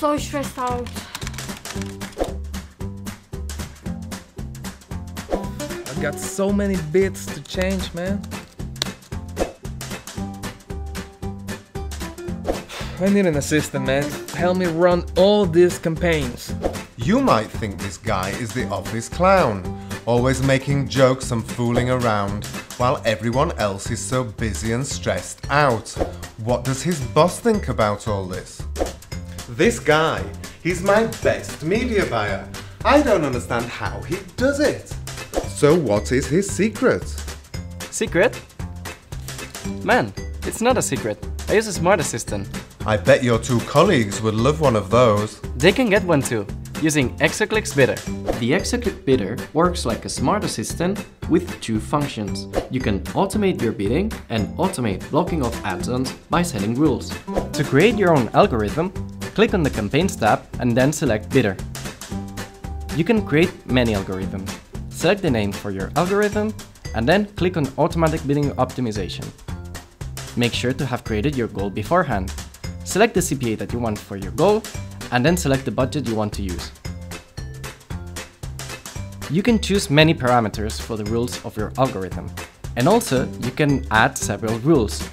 so stressed out. I've got so many bids to change, man. I need an assistant, man. Help me run all these campaigns. You might think this guy is the office clown, always making jokes and fooling around, while everyone else is so busy and stressed out. What does his boss think about all this? This guy, he's my best media buyer. I don't understand how he does it. So what is his secret? Secret? Man, it's not a secret. I use a smart assistant. I bet your two colleagues would love one of those. They can get one too, using ExoClick's Bidder. The ExoClick Bidder works like a smart assistant with two functions. You can automate your bidding and automate blocking of ad zones by setting rules. To create your own algorithm, click on the Campaigns tab and then select Bidder. You can create many algorithms. Select the name for your algorithm and then click on Automatic Bidding Optimization. Make sure to have created your goal beforehand. Select the CPA that you want for your goal and then select the budget you want to use. You can choose many parameters for the rules of your algorithm. And also, you can add several rules.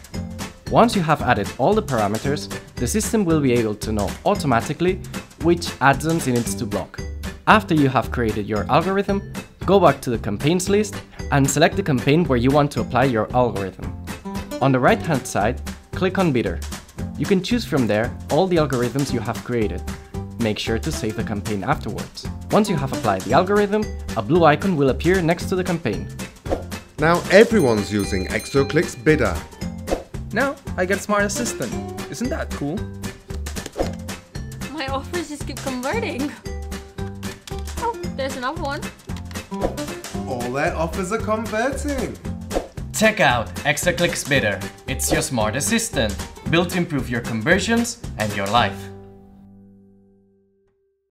Once you have added all the parameters, the system will be able to know automatically which ad zones it needs to block. After you have created your algorithm, go back to the campaigns list and select the campaign where you want to apply your algorithm. On the right hand side, click on Bidder. You can choose from there all the algorithms you have created. Make sure to save the campaign afterwards. Once you have applied the algorithm, a blue icon will appear next to the campaign. Now everyone's using ExoClick's bidder. Now I get Smart Assistant. Isn't that cool? My offers just keep converting. Oh, there's another one. All their offers are converting. Check out ExoClick's Bidder. It's your smart assistant, built to improve your conversions and your life.